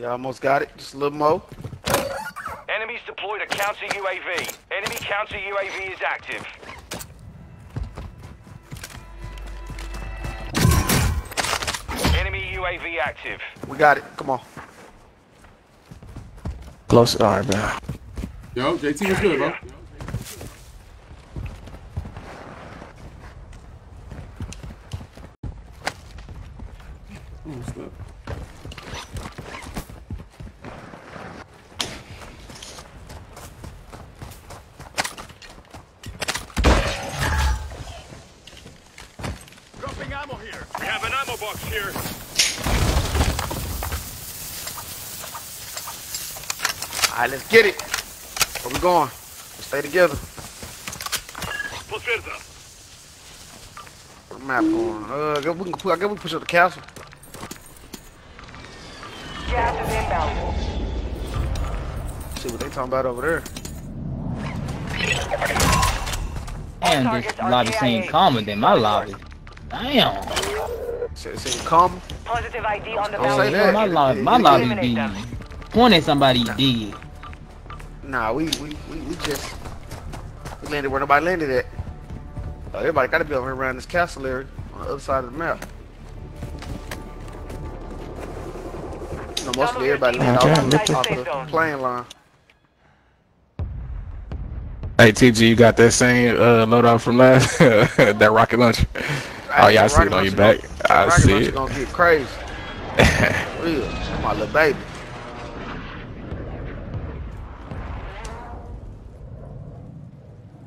Yeah, almost got it. Just a little more. Enemies deployed a counter UAV. Enemy counter UAV is active. Enemy UAV active. We got it. Come on. Close. All right, man. Yo, JT was good, bro. Oh, what's up? Dropping ammo here. We have an ammo box here. All right, let's get it. Where we going? Let's stay together. Potwierdzam. Where the map going? Uh, I guess we can put. I guess we push up the castle. Gas is inbound. See what they talking about over there. Damn, this are lobby KIA. seemed calmer than my lobby. Damn. Say, say come. Positive ID on the Don't say bounty. that. My lobby, my lobby Eliminate be them. pointing somebody dead. Nah, we we we, we just we landed where nobody landed at. Uh, everybody got to be over here around this castle area on the other side of the map. You know, mostly everybody landed Okay, off, the, at- off the plane line. Hey, TG, you got that same uh, loadout from last? that rocket launcher. Oh, yeah, I see it on your back. I Rocket see launcher it. gonna get crazy. Real. That's my little baby.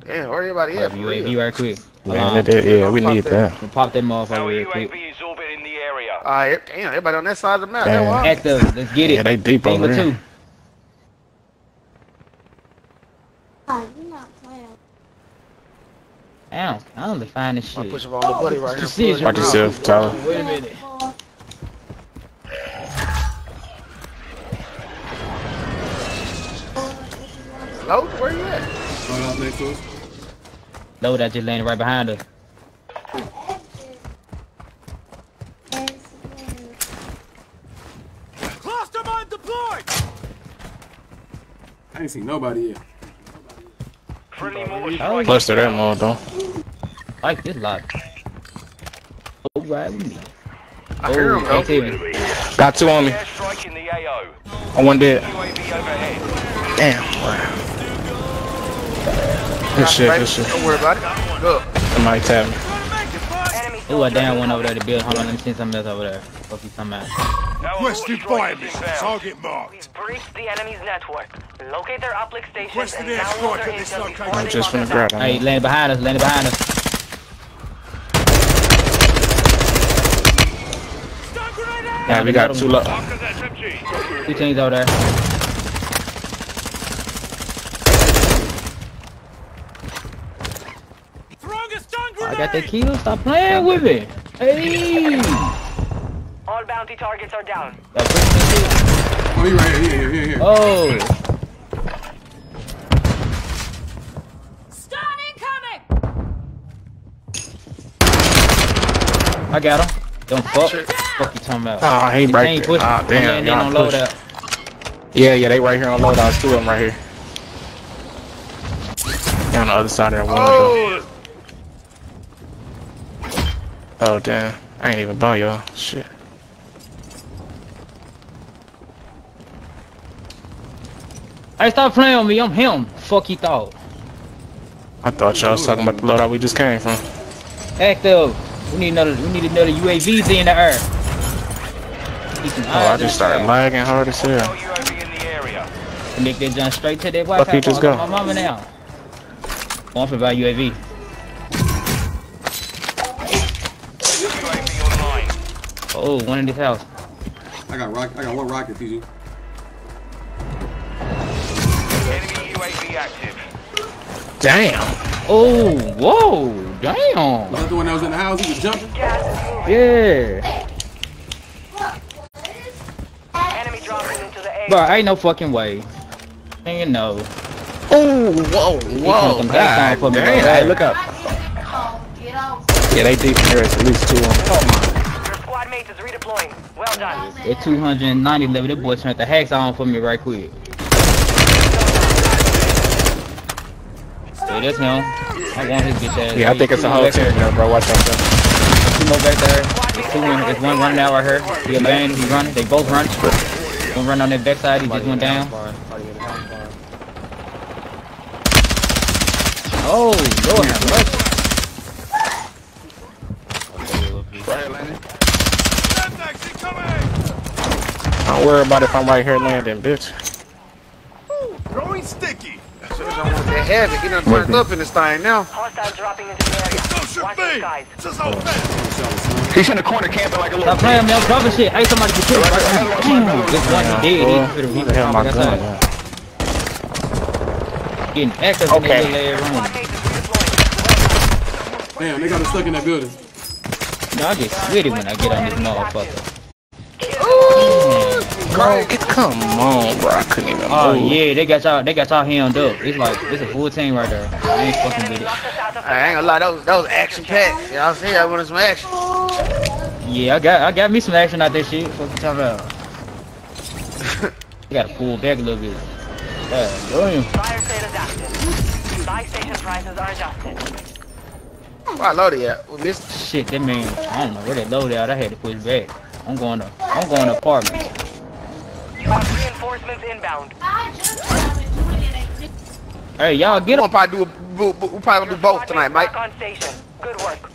Yeah, where everybody at? Grab for real? Right quick. Hold Man, on. that, that- yeah, we need that. that. We'll Pop that motherfucker Our real quick. UAV is orbiting the area. Alright, damn, everybody on that side of the map. Damn. That's why. Active, let's get it. Yeah, they deep Finger over there. two. Oh, you're not playing. Damn, I don't define this I'm shit. pushing my oh, buddy right here. Just see it, Push Watch him yourself, Tyler. Wait a minute. Hello? Where you at? Right out next to. Load that just landed right behind us. Cluster mine deployed. I ain't seen nobody yet. Friendly mortar Oh, strike. That mode, though. like this lot. Oh, right with me. I hear oh, him Oh, Got two on me. Airstrike in the AO. I one dead. UAV overhead. Damn. Good shit, good shit. Don't worry about it. Look. Somebody tap me. Enemy Ooh, I soldier down one inbound. over there to build. Hold on, let me see something else over there. Fuck you, something else. Now a mortar strike has been. We've breached the enemy's network. Locate their uplink stations Requested and download their intel before I'm just lock finna us grab out. that. Hey, landed behind us, landed behind us. Yeah, we got two. Lo- Markers SMG. Two teams over there. I got that kill. Stop playing with me. Hey. All bounty targets are down. That push Oh, he right here, here, here, here. Oh. Stun incoming! I got him. Don't fuck. Fuck you talking about? Oh, he The right there. Ah, one damn. man in y'all on push. Yeah, yeah, they right here on loadouts. Two of them right here. They on the other side of that wall. Oh, Oh, damn. I ain't even bump y'all. Shit. Hey, stop playing with me. I'm him. Fuck you thought. I thought y'all was talking about the loadout we just came from. Active. We need another. We need another UAVs in the air. Oh, I just started that. lagging hard as hell. No UAV in the. Nick that jump straight to that Fuck Wi-Fi. you, just go. My mama now. Going for about UAV. UAV. Oh, one in this house. I got rock. I got one rocket, TG. UAV active. Damn. Oh, whoa, Was damn. that the one that was in the house? He was jumping. Gas is moving. Yeah. Enemy dropping into the A. Bro, ain't no fucking way. And you know. Oh, whoa, whoa. come back down for me, damn. Hey, look up. Get off. Yeah, they deep in there. It's at least two of them. Oh, Your squad mate is redeploying. Well done. At 290 level, that boy turned the hacks on for me right quick. Yeah, that's him. I want his bitch ass. Yeah, I think it's a whole team there, bro. Watch out, bro. Two more back there. There's two in, there's one running out right here. He a man, he running. They both run. One run on that backside, he just went down. Oh, Lord have mercy. Don't worry about if I'm right here landing, bitch. Throwing sticky. As soon as I want that havoc, he done turned up in this thing now. Hostiles dropping into the area. Watch the skies. He's in the corner camping like a little. Stop playing, man. Cover shit. Hey, somebody get killed. Right there. This one he did. He oh. could Who the hell am I have? Getting active in Okay. that little ass room. Squad mate is redeploying. Damn, they got us stuck in that building. No, I get sweaty when I get on this motherfucker. Bro, get come on, bro. I couldn't even Oh move. yeah, they got y'all. They got y'all hemmed up. It's like it's a full team right there. I ain't fucking with it. Locked us out of I ain't gonna lie, that was that was action packed. You know what I'm saying? I wanted some action. Yeah, I got I got me some action out there shit. Fuck you talking about? you gotta pull back a little bit. Yeah, damn. Fire sale is active. Buy station prices are adjusted. Why I loaded yet? We missed. Shit, that man. I don't know where they loaded out. I had to push back. I'm going to. I'm going to apartment. You have reinforcements inbound. I just started doing it. Hey, y'all get gonna probably do a, we, we, we probably gonna do both tonight, Mike. On station. Good work.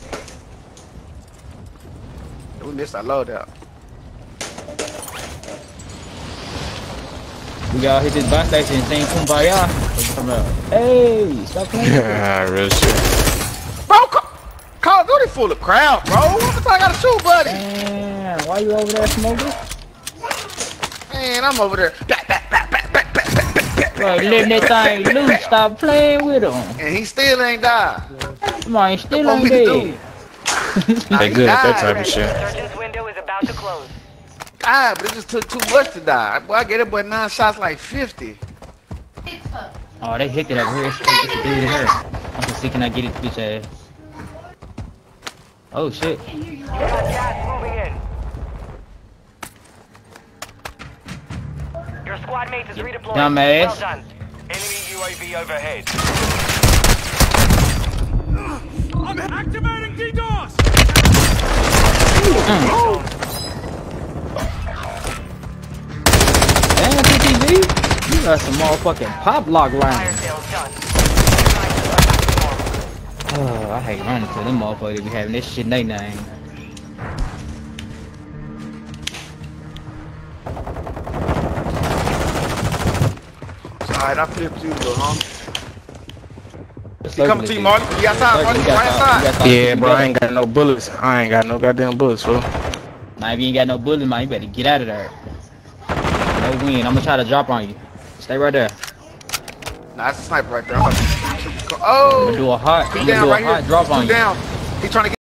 We missed our loadout. We gotta hit this bus station and sing Kumbaya. What you talking? Hey, stop playing. Yeah, real shit. Bro, Call, Call of Duty full of crowd, bro. What the fuck I gotta shoot, buddy? Man, why you over there smoking? Man, I'm over there. Back, back, back, back, back, back, back, back, back, Bro, letting that thing loose. Stop playing with him. And he still ain't died. Come on, he still What ain't we dead. They good at that died. type of shit. Surgeon's window is about to close. died, but it just took too much to die. Boy, I get it, but nine shots like 50. Oh, they hit it up here. It's, it's a dude in here. I'm just see can I get it, bitch ass. Oh shit. Squad mate is redeployed. Dumbass. Well done. Enemy UAV overhead. I'm activating DDoS. Hmm. Damn, TTV. You got some motherfucking pop lock Fire rounds. sales done. Prices are back to normal. Oh, I hate running to them motherfuckers be having this shit in their name. Alright, I flipped you, little homie. It's He coming to you, Marley. You outside, Marley. You Right outside. Yeah, bro, I ain't got no bullets. I ain't got no goddamn bullets, bro. Nah, if you ain't got no bullets, man, you better get out of there. No win. I'm gonna try to drop on you. Stay right there. Nah, that's a sniper right there. I'm about to- I'm Oh! gonna do a hot. Two I'm gonna down do right a hot here. drop Two on you. down. He trying to get